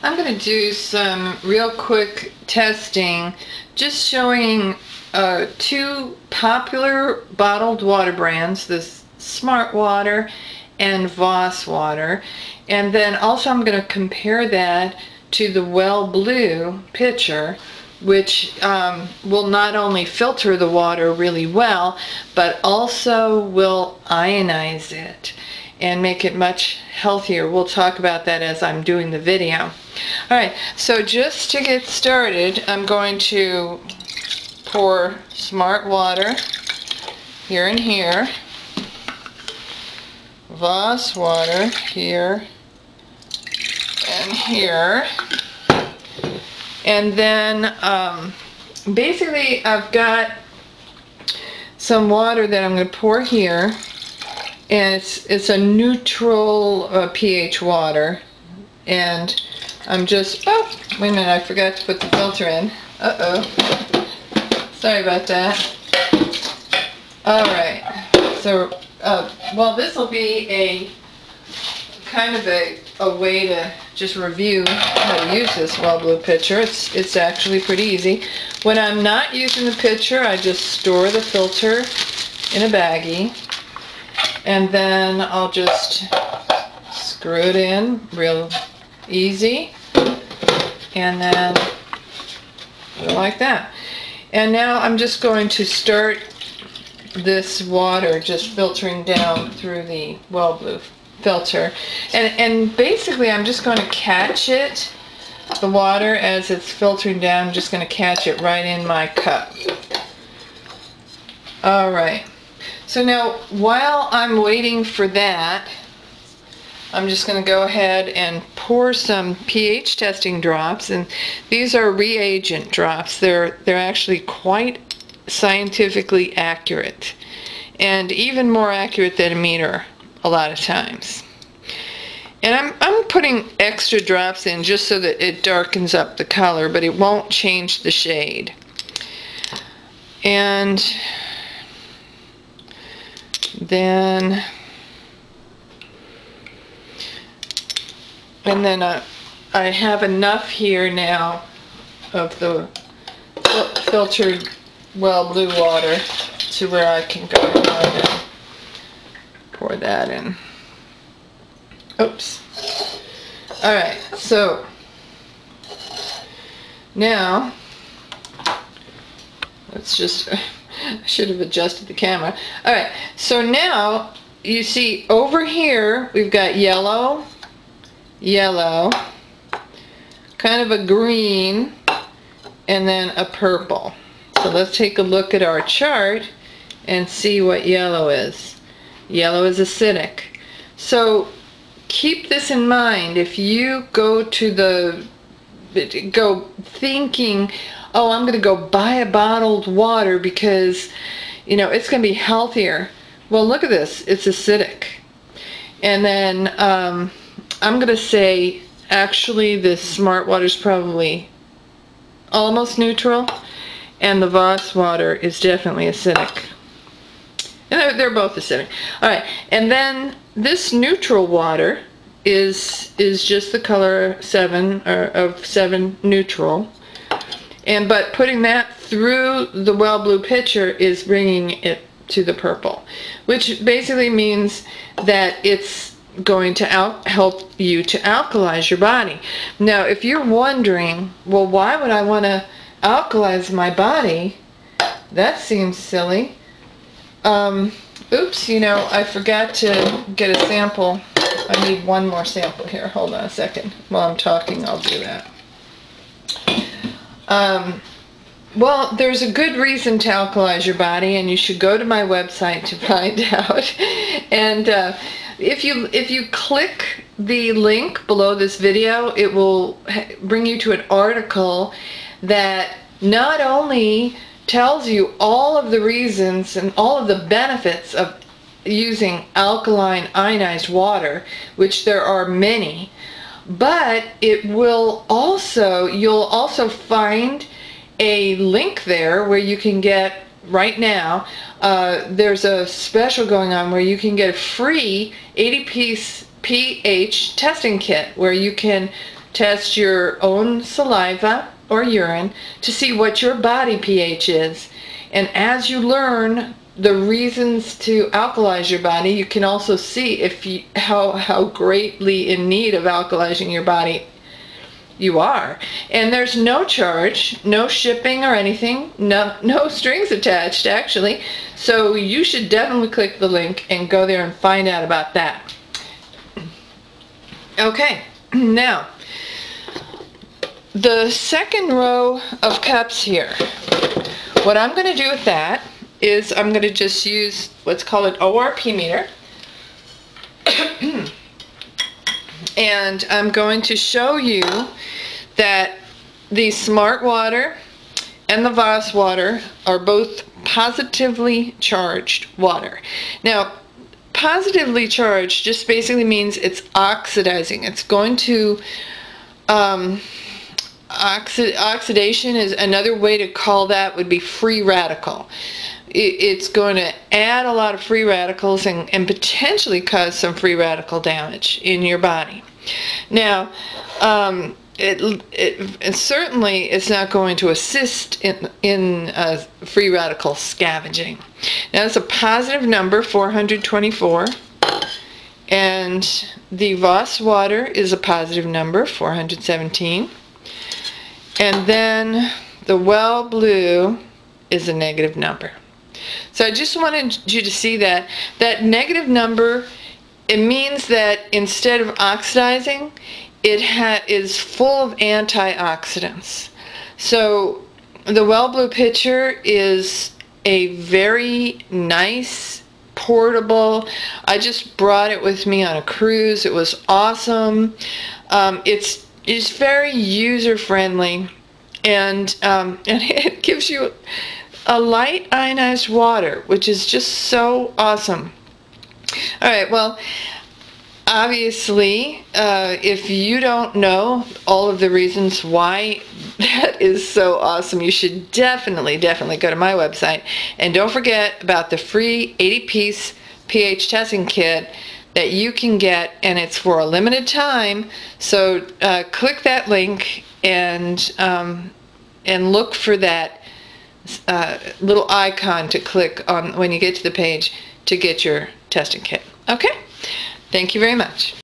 I'm going to do some real quick testing, just showing uh, two popular bottled water brands, this Smart Water and Voss Water. And then also I'm going to compare that to the Well Blue pitcher, which um, will not only filter the water really well, but also will ionize it and make it much healthier. We'll talk about that as I'm doing the video. Alright, so just to get started, I'm going to pour smart water here and here. Voss water here and here. And then um, basically I've got some water that I'm going to pour here and it's it's a neutral uh, pH water and I'm just oh wait a minute I forgot to put the filter in. Uh-oh. Sorry about that. Alright so uh, well this will be a kind of a, a way to just review how to use this well blue pitcher. It's it's actually pretty easy. When I'm not using the pitcher I just store the filter in a baggie and then I'll just screw it in real easy and then like that. And now I'm just going to start this water just filtering down through the well blue filter. And and basically I'm just going to catch it the water as it's filtering down I'm just going to catch it right in my cup. All right. So now, while I'm waiting for that, I'm just going to go ahead and pour some pH testing drops, and these are reagent drops. They're, they're actually quite scientifically accurate, and even more accurate than a meter a lot of times. And I'm, I'm putting extra drops in just so that it darkens up the color, but it won't change the shade. And then and then uh, I have enough here now of the filtered well blue water to where I can go ahead and pour that in. Oops. Alright, so now let's just I should have adjusted the camera. All right, so now you see over here we've got yellow, yellow, kind of a green, and then a purple. So let's take a look at our chart and see what yellow is. Yellow is acidic. So keep this in mind. If you go to the, go thinking, oh, I'm going to go buy a bottled water because, you know, it's going to be healthier. Well, look at this. It's acidic. And then um, I'm going to say, actually, this smart water is probably almost neutral. And the Voss water is definitely acidic. And they're, both acidic. All right. And then this neutral water is is just the color 7 or of 7 neutral and but putting that through the well blue pitcher is bringing it to the purple, which basically means that it's going to help you to alkalize your body. Now, if you're wondering, well, why would I want to alkalize my body? That seems silly. Um, oops, you know, I forgot to get a sample. I need one more sample here. Hold on a second. While I'm talking, I'll do that. Um, well, there's a good reason to alkalize your body, and you should go to my website to find out. and uh, if you if you click the link below this video, it will bring you to an article that not only tells you all of the reasons and all of the benefits of using alkaline ionized water, which there are many, but it will also, you'll also find a link there where you can get right now uh, there's a special going on where you can get a free 80 piece pH testing kit where you can test your own saliva or urine to see what your body pH is. And as you learn the reasons to alkalize your body, you can also see if you, how how greatly in need of alkalizing your body you are. And there's no charge, no shipping or anything, no no strings attached actually. So you should definitely click the link and go there and find out about that. Okay, now the second row of cups here. What I'm going to do with that is I'm going to just use what's called an ORP meter. And I'm going to show you that the Smart Water and the Voss water are both positively charged water. Now, positively charged just basically means it's oxidizing. It's going to, um, oxi oxidation is another way to call that would be free radical. It's going to add a lot of free radicals and, and potentially cause some free radical damage in your body. Now, um, it, it, it, certainly is not going to assist in, in uh, free radical scavenging. Now it's a positive number, 424, and the Voss water is a positive number, 417, and then the well blue is a negative number. So I just wanted you to see that that negative number it means that instead of oxidizing, it is full of antioxidants. So the Well Blue Pitcher is a very nice portable. I just brought it with me on a cruise. It was awesome. Um, it's it's very user friendly, and um, and it gives you a light ionized water, which is just so awesome. All right, well, obviously, uh, if you don't know all of the reasons why that is so awesome, you should definitely, definitely go to my website. And don't forget about the free 80-piece pH testing kit that you can get, and it's for a limited time. So uh, click that link and um, and look for that uh, little icon to click on when you get to the page to get your testing kit. Okay? Thank you very much.